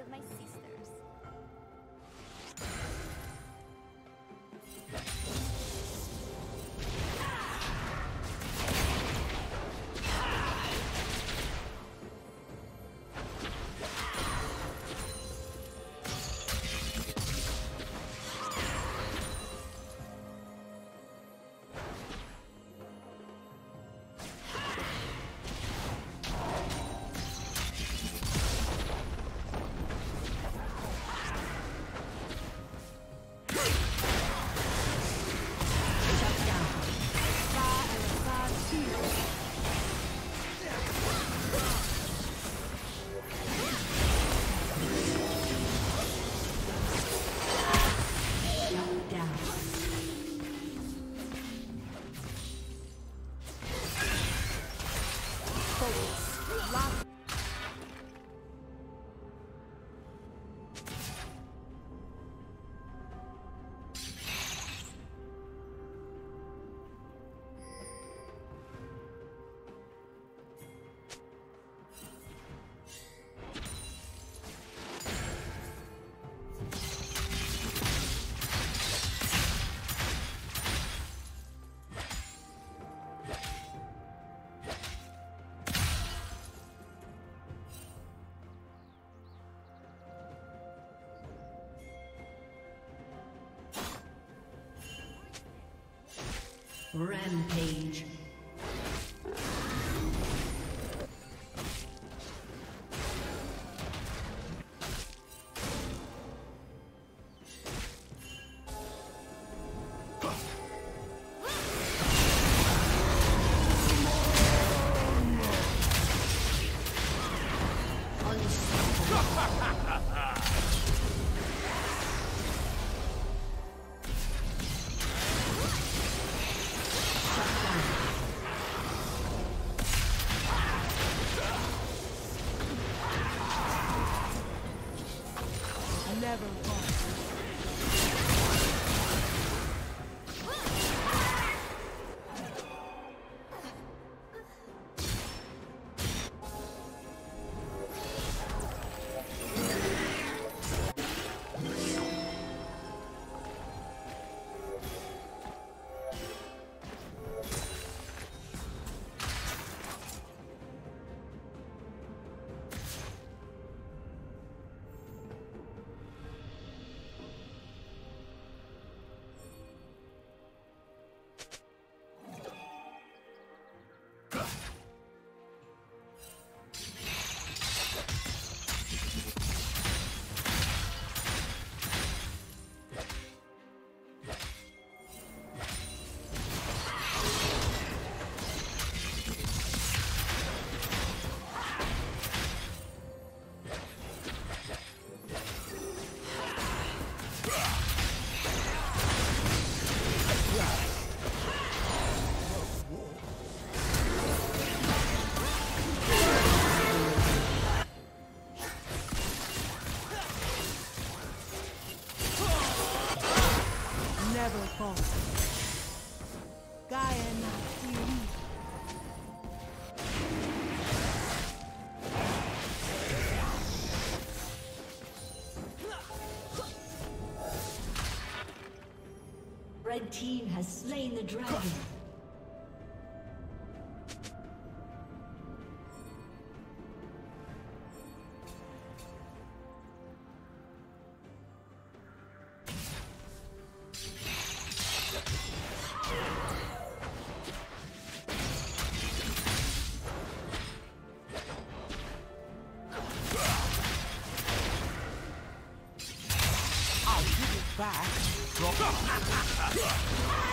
of my season. Rampage. Red team has slain the dragon. Back. を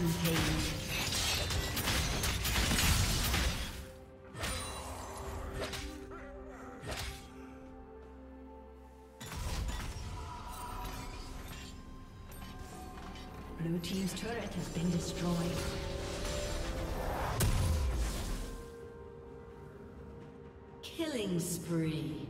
Rampage. Blue team's turret has been destroyed. Killing spree.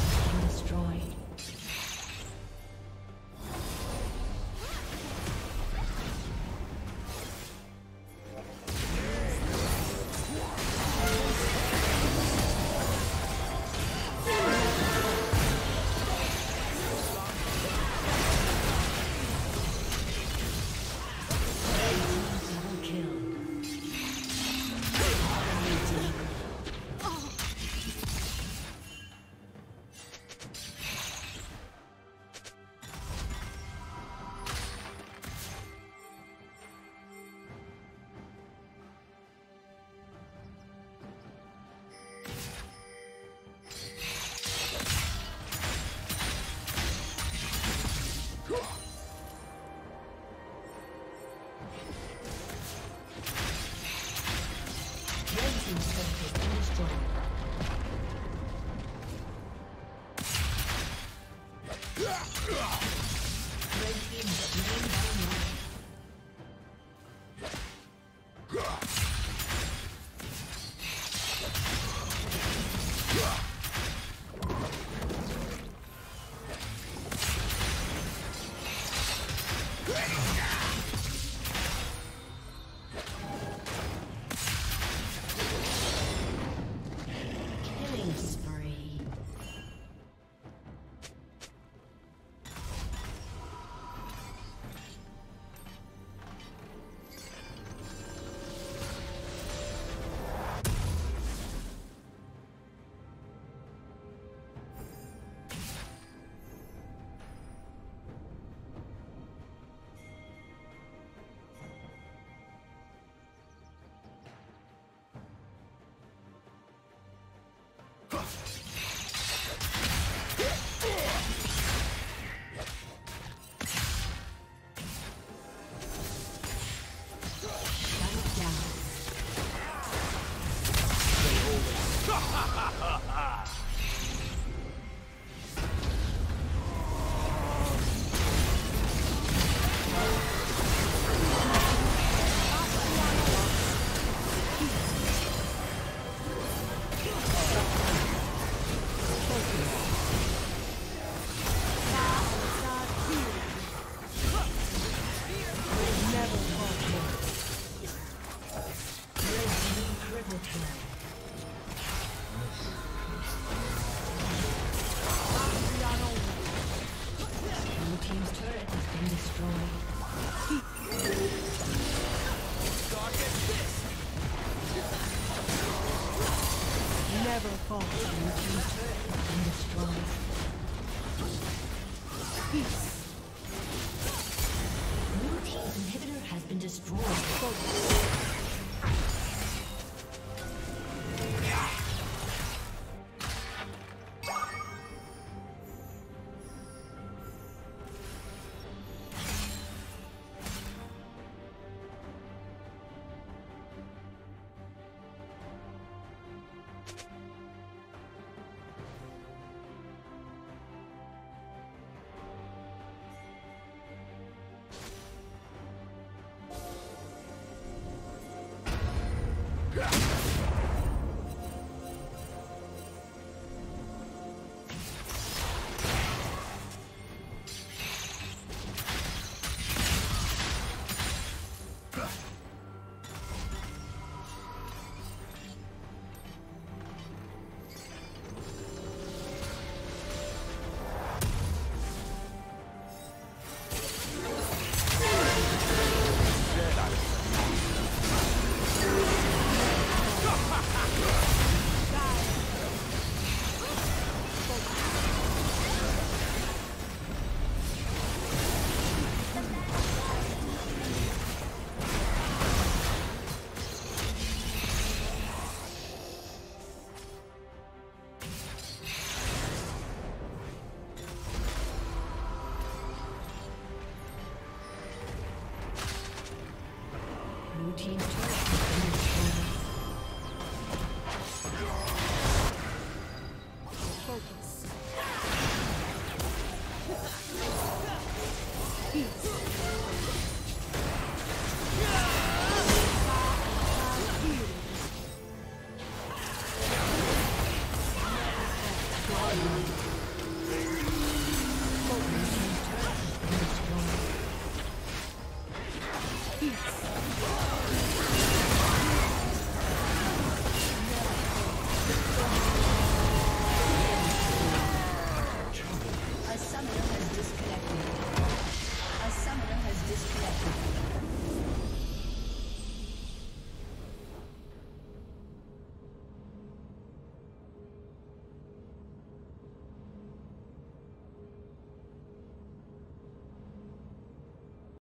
いいぞ!